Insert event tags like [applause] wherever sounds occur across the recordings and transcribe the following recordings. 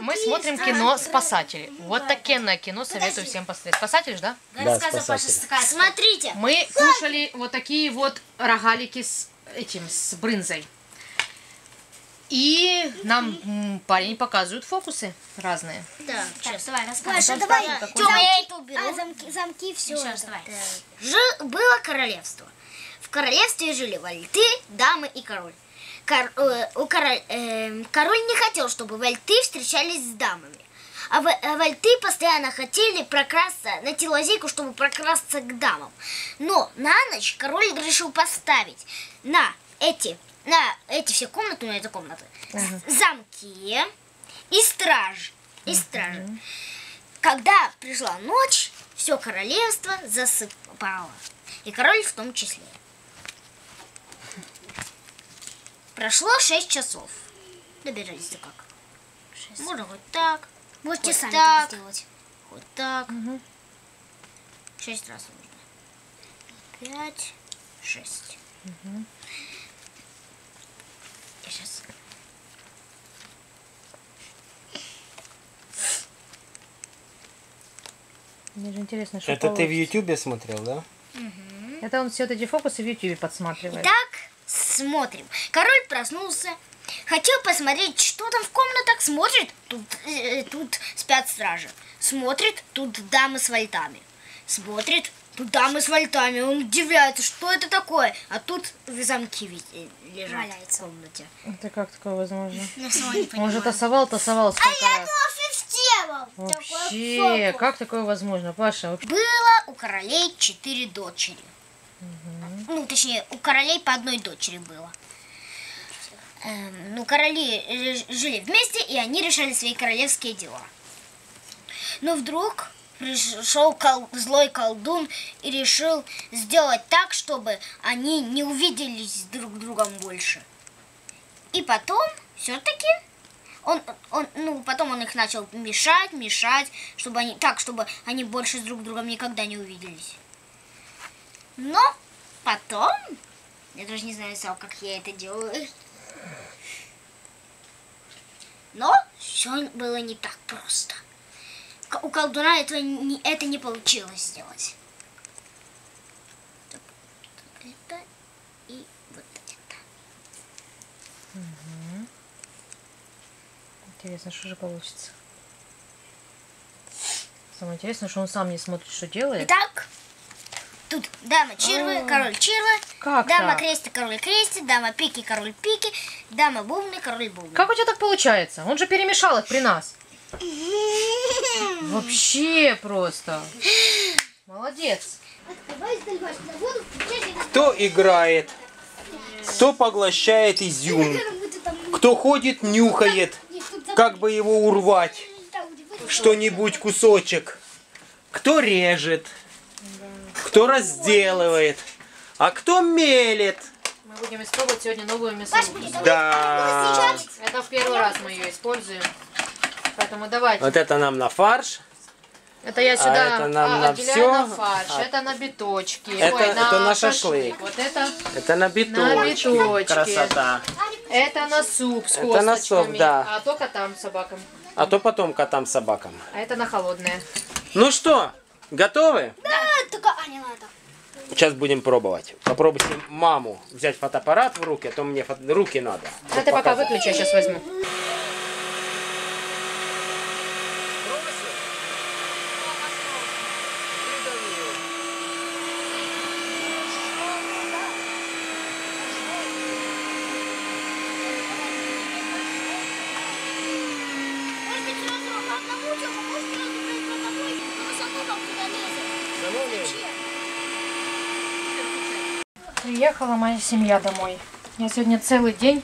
Мы смотрим кино «Спасатели». Вот такое кино советую всем посмотреть. «Спасатели» ж, да? Да, спасатель. сказку. Смотрите. Мы кушали вот такие вот рогалики с этим, с брынзой. И нам парень показывает фокусы разные. Да. Так, давай, рассказывай. Потом давай. Тёма, я это уберу. А, замки, замки все. Раз давай. Жи- было королевство. В королевстве жили вальты, дамы и король. Кор- э, у король, эм, король не хотел, чтобы вальты встречались с дамами. А, а вальты постоянно хотели прокрасться, найти лазейку, чтобы прокрасться к дамам. Но на ночь король решил поставить на эти, на эти все комнаты, на эти комнаты, с- замки и страж. И стражи. Когда пришла ночь, все королевство засыпало. И король в том числе. Прошло шесть часов. Добирались-то как? Можно вот так, Можете Вот сами так. так сделать. вот так. Шесть раз нужно. Пять, шесть. Я сейчас... Мне же интересно, что Это ты в получится. Ютубе смотрел, да? Это он все вот эти фокусы в Ютубе подсматривает. Так, смотрим. Король проснулся. Хотел посмотреть, что там в комнатах. Смотрит, тут, э, тут спят стражи. Смотрит, тут дамы с вальтами. Смотрит, тут дамы с вальтами. Он удивляется, что это такое. А тут замки э, лежат Валяется. в комнате. Это как такое возможно? Я сама не Он же тасовал, тасовал сколько раз. сделал. Вообще, как такое возможно, Паша? Было у королей четыре дочери. Ну, точнее, у королей по одной дочери было. Эм, ну, короли э, жили вместе, и они решали свои королевские дела. Но вдруг пришел кол- злой колдун и решил сделать так, чтобы они не увиделись друг другом больше. И потом, все-таки, он, он, ну, потом он их начал мешать, мешать, чтобы они, так, чтобы они больше с друг другом никогда не увиделись. Но потом, я даже не знаю сам, как я это делаю, но все было не так просто. У колдуна этого не, это не получилось сделать. Так, Это и вот это. Интересно, что же получится. Самое интересное, что он сам не смотрит, что делает. Итак, тут дама червы, король червы, Как дама так? крести, король крести, дама пики, король пики, дама бубны, король бубны. Как у тебя так получается? Он же перемешал их при нас. [laughs] Вообще просто. Молодец. Кто играет? Кто поглощает изюм? Кто ходит, нюхает? Как бы его урвать? Что-нибудь, кусочек. Кто режет? Кто разделывает? А кто мелет? Мы будем испробовать сегодня новую мясорубку. Да. Это в первый раз мы ее используем. Поэтому давайте. Вот это нам на фарш. Это я сюда это нам а, на отделяю всё. на фарш, А. это на биточки, Это- ой, это на шашлык. шашлык. Вот это, Это на на биточке. биточки. Красота. Это на суп с Это на суп, косточками, да. а то котам, собакам. А то потом котам собакам. А это на холодное. Ну что, готовы? Не надо. Сейчас будем пробовать. Попробуйте маму взять фотоаппарат в руки, а то мне фото- руки надо. А ты пока выключи, я сейчас возьму. Приехала моя семья домой. Я сегодня целый день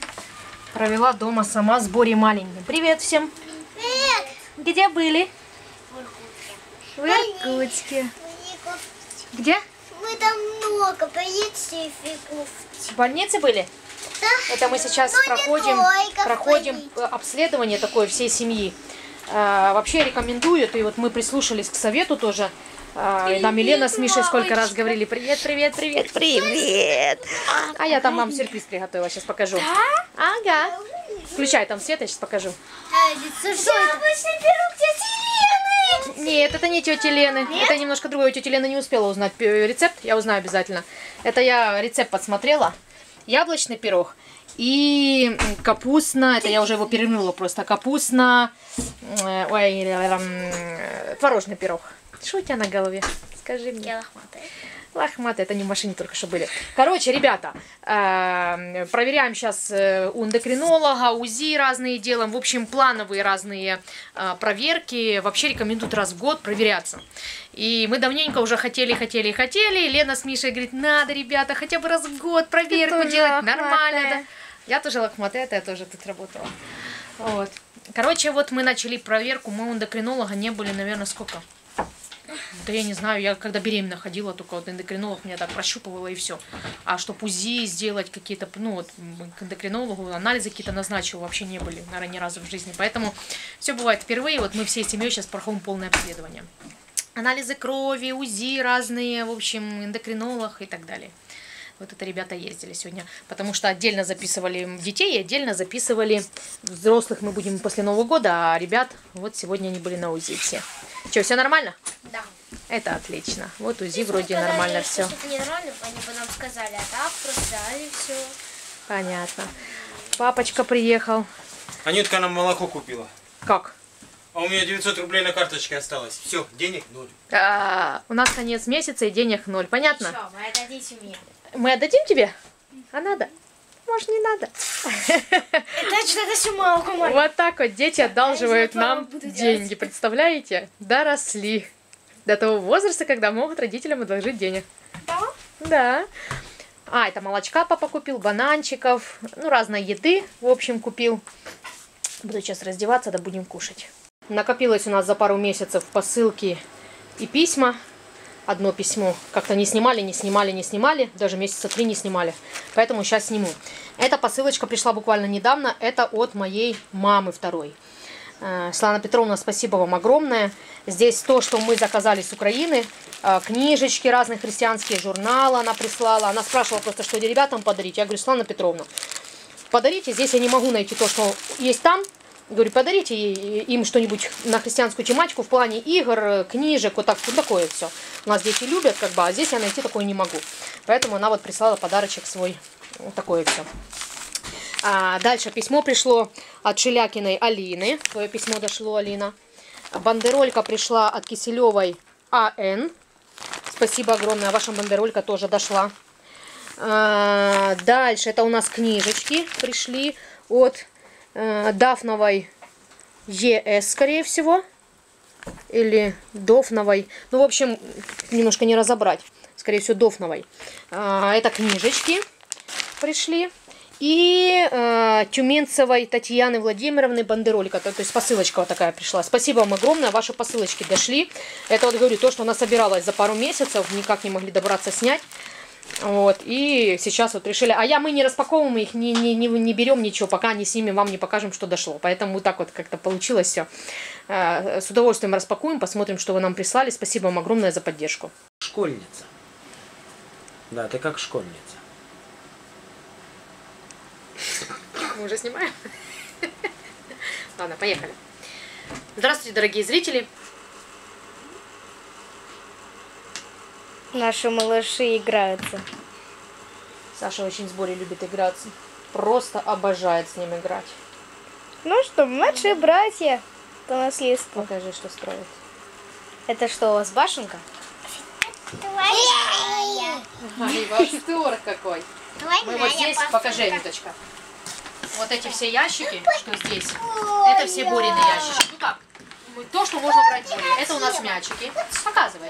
провела дома сама с Борей маленьким. Привет всем! Привет! Где были? В Иркутске. Где? Мы там много, поедете и фигов. В больнице были? Это мы сейчас Ну, не проходим, в проходим э, обследование такое всей семьи. А, вообще рекомендуют, и вот мы прислушались к совету тоже А, и нам Елена с Мишей сколько раз говорили привет, привет, привет, привет. А я там вам сюрприз приготовила, сейчас покажу. Ага. Включай там свет, я сейчас покажу. Что это? пирог тети Лены. Нет, это не тети Лены. Это немножко другое. Тетя Лена не успела узнать пи- рецепт. Я узнаю обязательно. Это я рецепт подсмотрела. Яблочный пирог и капустно. Это я уже его перевернула просто. Капустно. э, Ой, э, творожный пирог. Что у тебя на голове? Скажи мне. Я лохматая. Лохматые, это не в машине только что были. Короче, ребята, э, проверяем сейчас у эндокринолога, УЗИ разные делаем. В общем, плановые разные э, проверки. Вообще рекомендуют раз в год проверяться. И мы давненько уже хотели, хотели, хотели. Лена с Мишей говорит, надо, ребята, хотя бы раз в год проверку тоже делать. Нормально, да? Я тоже лохматая, это я тоже тут работала. Вот. Короче, вот мы начали проверку. Мы у эндокринолога не были, наверное, сколько? Да я не знаю, я когда беременна ходила, только вот эндокринолог меня так прощупывала и все. А чтоб УЗИ сделать какие-то, ну вот к эндокринологу анализы какие-то назначил, вообще не были, наверное, ни разу в жизни. Поэтому все бывает впервые, вот мы всей семьей сейчас проходим полное обследование. Анализы крови, УЗИ разные, в общем, эндокринолог и так далее. Вот это ребята ездили сегодня, потому что отдельно записывали детей и отдельно записывали взрослых мы будем после Нового года, а ребят вот сегодня они были на УЗИ все. Что, все нормально? Да. Это отлично. Вот УЗИ вроде нормально все. Если это ненормально, они бы нам сказали, а так просто дали все. Понятно. Папочка приехал. Анютка нам молоко купила. Как? А у меня 900 рублей на карточке осталось. Все, денег ноль. А, у нас конец месяца и денег ноль. Понятно? Что, вы отдадите мне? Мы отдадим тебе? А надо? Может, не надо? Вот так вот дети одалживают нам деньги, представляете? Доросли. До того возраста, когда могут родителям одолжить денег. Да? Да. А, это молочка папа купил, бананчиков, ну, разной еды, в общем, купил. Буду сейчас раздеваться, да будем кушать. Накопилось у нас за пару месяцев посылки и письма. Одно письмо как-то не снимали, не снимали, не снимали. Даже месяца три не снимали. Поэтому сейчас сниму. Эта посылочка пришла буквально недавно. Это от моей мамы второй. Э, Светлана Петровна, спасибо вам огромное. Здесь то, что мы заказали с Украины. Э, Книжечки разные христианские, журналы она прислала. Она спрашивала просто, что ребятам подарить. Я говорю, Светлана Петровна, подарите. Здесь я не могу найти то, что есть там. Говорю, подарите ей- им что-нибудь на христианскую тематику в плане игр, э, книжек, вот, так, вот такое все. У нас дети любят, как бы, а здесь я найти такое не могу. Поэтому она вот прислала подарочек свой. Вот такое все. А, дальше письмо пришло от Шелякиной Алины. Твое письмо дошло, Алина. Бандеролька пришла от Киселевой АН. Спасибо огромное. Ваша бандеролька тоже дошла. А, дальше это у нас книжечки пришли от э, Дафновой ЕС, скорее всего. Или Дофновой. Ну, в общем, немножко не разобрать. Скорее всего, Дофновой. А, это книжечки пришли. И э, Тюменцевой Татьяны Владимировны Бандеролька. То, то есть посылочка вот такая пришла. Спасибо вам огромное, ваши посылочки дошли. Это вот говорю, то, что она собиралась за пару месяцев, никак не могли добраться снять. Вот, и сейчас вот решили, а я, мы не распаковываем их, не, не, не, не берем ничего, пока не снимем, вам не покажем, что дошло. Поэтому вот так вот как-то получилось все. С удовольствием распакуем, посмотрим, что вы нам прислали. Спасибо вам огромное за поддержку. Школьница. Да, ты как школьница. Мы уже снимаем? [laughs] Ладно, поехали. Здравствуйте, дорогие зрители. Наши малыши играются. Саша очень с Борей любит играться. Просто обожает с ним играть. Ну что, младшие братья по наследству. Покажи, что строит. Это что, у вас башенка? Ай, восторг какой. Мы вот здесь, покажи, Анюточка. Вот эти все ящики, что здесь, это все Борины ящики. Ну как, то, что можно брать. Это у нас мячики. Показывай.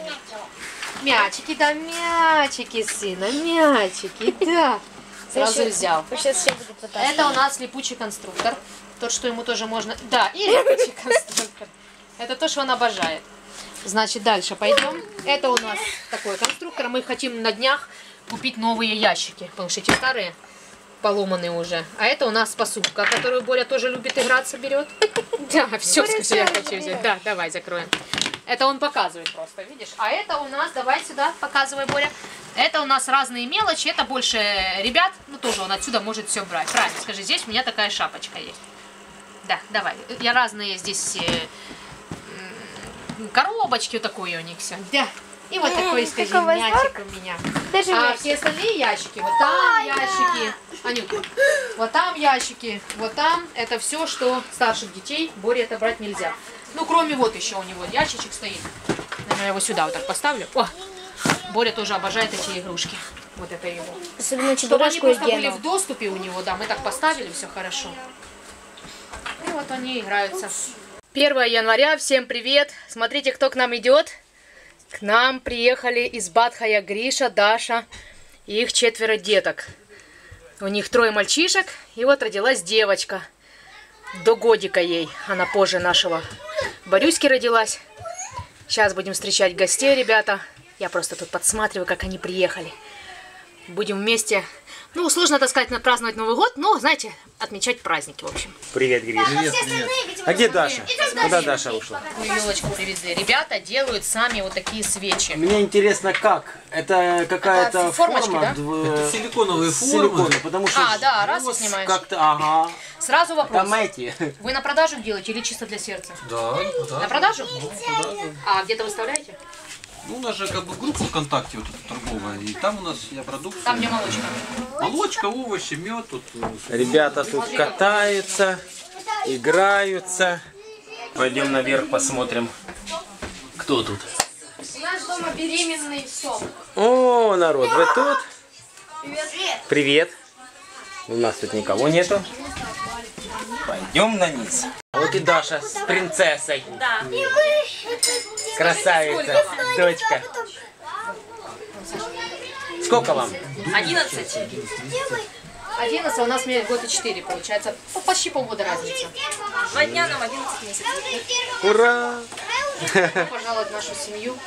Мячики, да, мячики, сына, мячики, да. Сразу взял. Это у нас липучий конструктор. Тот, что ему тоже можно... Да, и [laughs] липучий конструктор. Это то, что он обожает. Значит, дальше пойдем. Это у нас такой конструктор. Мы хотим на днях купить новые ящики, потому что эти старые поломанные уже. А это у нас посудка, которую Боря тоже любит играться, берет. [laughs] Да, все, скажи, я хочу взять. Да, давай, закроем. Это он показывает просто, видишь? А это у нас, давай сюда, показывай, Боря. Это у нас разные мелочи, это больше ребят, ну тоже он отсюда может все брать. Правильно, скажи, здесь у меня такая шапочка есть. Да, давай. Я разные здесь э, коробочки вот такое у них все. Да. И вот такой, мячик у меня. А все остальные ящики, вот там ящики, Анюта, вот там ящики, вот там, это все, что старших детей, Боре это брать нельзя. Ну, кроме вот еще у него ящичек стоит. Наверное, я его сюда вот так поставлю. О, Боря тоже обожает эти игрушки. Вот это его. Особенно Чтобы они просто были Гену. в доступе у него, да, мы так поставили, все хорошо. И вот они играются. 1 января, всем привет! Смотрите, кто к нам идет. К нам приехали из Бадхая Гриша, Даша и их четверо деток. У них трое мальчишек, и вот родилась девочка. До годика ей, она позже нашего Борюськи родилась. Сейчас будем встречать гостей, ребята. Я просто тут подсматриваю, как они приехали. Будем вместе, ну, сложно, так сказать, праздновать Новый год, но, знаете, отмечать праздники, в общем. Привет, Гриш. А где Даша? Куда Даша ушла? Елочку привезли. Ребята делают сами вот такие свечи. Мне интересно, как? Это какая-то форма? да? дв- Это силиконовые формы. силикона, потому что А, да, раз и снимаешь. как-то, ага, Сразу вопрос. там эти. Вы на продажу делаете или чисто для сердца? Да, да. На продажу? А где-то выставляете? Ну, у нас же как бы группа ВКонтакте вот эта торговая, и там у нас я продукция. Там, где молочка. Молочка, овощи, мед, тут э, Ребята тут катаются, играются. Пойдем наверх посмотрим, кто тут. У нас дома беременный. О, народ, вы тут? Привет. У нас тут никого нету. Пойдем на низ. Вот и Даша с принцессой. Да. Красавица, дочка. Сколько вам? 11. 11, а у нас мне год и 4, получается. Ну, почти полгода разница. Два дня нам 11 месяцев. Ура! Пожаловать в нашу семью.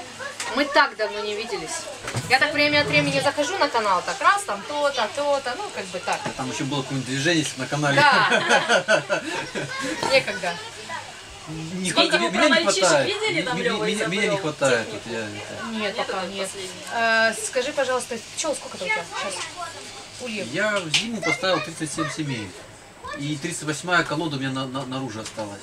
Мы так давно не виделись. Я так время от времени захожу на канал, так раз, там то-то, то-то, ну, как бы так. там еще было какое-нибудь движение на канале. Да. [laughs] Некогда. Не хватает- про меня не мальчишек хватает. видели там Лёва меня, меня не хватает. Вот я это- Нет, пока нет. последний. Э, скажи, пожалуйста, чего, сколько-то у тебя сейчас? Ульев. Я в зиму поставил 37 семей. И 38-я колода у меня на- на- наружу осталась.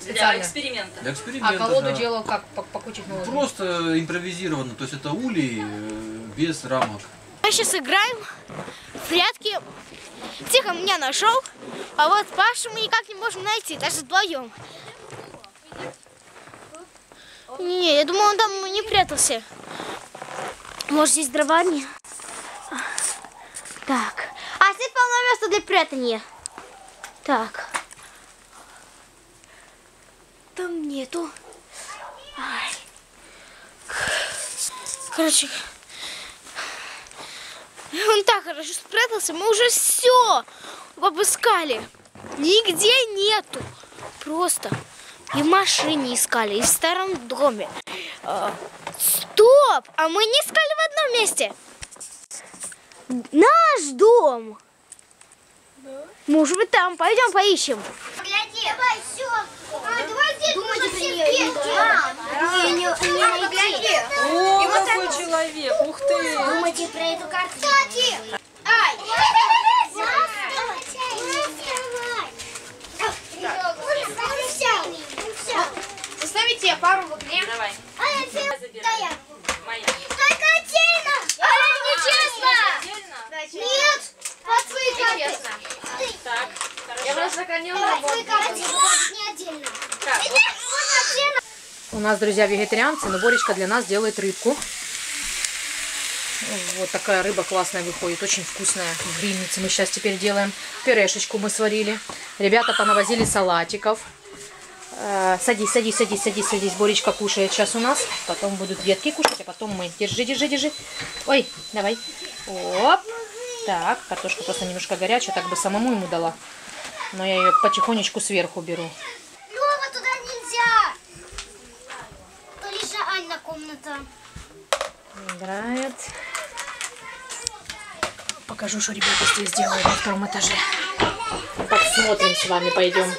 Для Специально. эксперимента. Для эксперимента. А колоду да. делал как? По, по куче ну, Просто импровизированно. То есть это улей э, без рамок. Мы сейчас играем в прятки. Тихо меня нашел, а вот Пашу мы никак не можем найти, даже вдвоем. Не, я думаю, он там не прятался. Может, здесь дрова не? Так. А здесь полно места для прятания. Так. Там нету. Ай. Короче, он так хорошо спрятался, мы уже все обыскали. Нигде нету. Просто. И в машине искали, и в старом доме. А, стоп! А мы не искали в одном месте. Наш дом. Может быть, там. Пойдем поищем. Гляди, давай все. А, давай здесь Думайте про нее. Не, не, не найти. О, какой человек! Ух ты! Думайте про эту карту. Кстати. Ай. Поставите пару в огне. Давай. Забирай. Моя. Только отдельно. нечестно. Отдельно? Нет. Вот свои карты. Так, Не отдельно. Так, Вот. У нас, друзья, вегетарианцы, но Боречка для нас делает рыбку. Вот такая рыба классная выходит, очень вкусная. В грильнице мы сейчас теперь делаем. Пюрешечку мы сварили. Ребята понавозили салатиков. Э, Садись, садись, садись, садись, садись. Боречка кушает сейчас у нас. Потом будут детки кушать, а потом мы. Держи, держи, держи. Ой, давай. Оп. Так, картошка просто немножко горячая, так бы самому ему дала. Но я ее потихонечку сверху беру. Лёва, туда нельзя. То лишь Анна комната. Играет. Покажу, что ребята здесь делают на втором этаже. Посмотрим с вами, пойдем.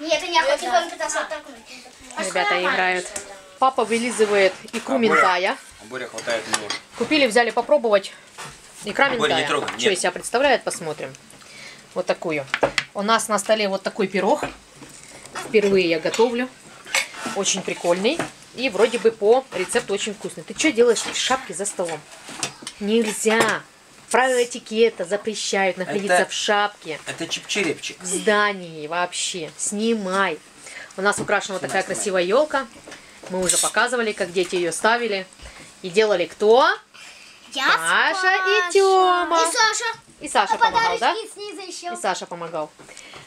Нет, ты не охотник, он пытался оттолкнуть. Ребята играют. Папа вылизывает икру А Боря? минтая. А Боря хватает нож. Купили, взяли попробовать. Икра Боря, не трогай, Что из себя представляет, посмотрим. Вот такую. У нас на столе вот такой пирог. Впервые я готовлю. Очень прикольный. И вроде бы по рецепту очень вкусный. Ты что делаешь в шапке за столом? Нельзя. Правила этикета запрещают находиться Это- в шапке Это чипчерепчик. в здании вообще. Снимай. У нас украшена вот такая красивая елка. Мы уже показывали, как дети ее ставили. И делали кто? Я Маша и Тёма. И Саша. И Саша помогал, да? Еще. И Саша помогал.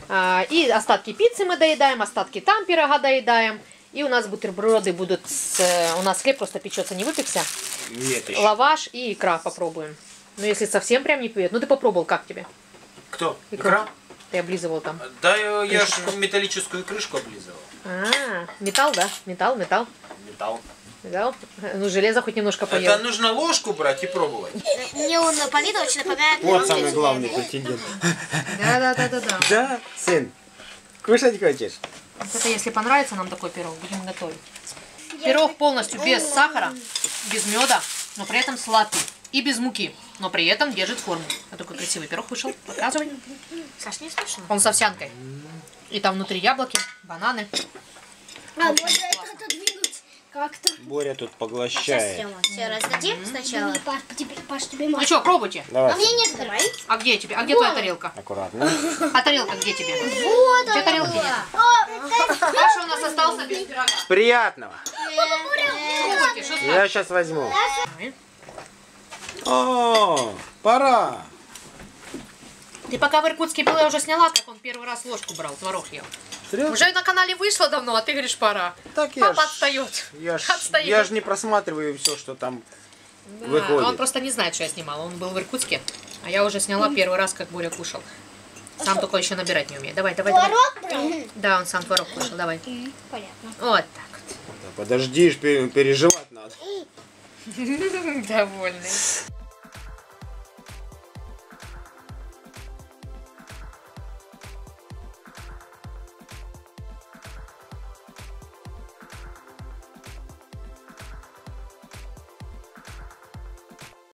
А, И остатки пиццы мы доедаем, остатки там пирога доедаем. И у нас бутерброды будут с... э, У нас хлеб просто печется, не выпекся. Нет еще. Лаваш и икра попробуем. Ну, если совсем прям не пьет. Ну, ты попробовал, как тебе? Кто? Икра. Икра? Ты облизывал там. Да, я, я ж металлическую крышку облизывал. А, металл, да? Металл, металл. Металл. Металл. Ну, железо хоть немножко Это поел. нужно ложку брать и пробовать. Мне он по виду очень напоминает... Вот самый главный претендент. Да, да, да, да, да. Да, сын? Кушать хочешь? Вот Это если понравится нам такой пирог, будем готовить. Пирог полностью без сахара, без меда, но при этом сладкий. И без муки, но при этом держит форму. Вот такой красивый пирог вышел. Показывай. Саш, не смешно. Он с овсянкой. И там внутри яблоки, бананы. А можно это отодвинуть как-то? Боря тут Сейчас, поглощает. Тёма, все раздадим сначала. Паш, тебе, Паш, тебе Ну что, пробуйте. А Давай, мне нет давай. А где тебе? А где твоя тарелка? аккуратно. А тарелка где тебе? Вот Где тарелки нет? Саша у нас остался без пирога. Приятного. Пробуйте, Я сейчас возьму. О, пора. Ты пока в Иркутске был, я уже сняла, как он первый раз ложку брал, творог ел. Серьезно? Уже на канале вышло давно, а ты говоришь, пора. Так я Папа ж, отстает. я ж, Отстает. я ж не просматриваю все, что там Да, выходит. Он просто не знает, что я снимала. Он был в Иркутске, а я уже сняла первый раз, как Боря кушал. Сам только еще набирать не умеет. Давай, давай, давай. Творог брал? Да, он сам творог кушал, давай. Понятно. Вот так Да Подожди, переживать надо. вот. [laughs] Довольный.